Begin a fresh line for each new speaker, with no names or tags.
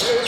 Yeah.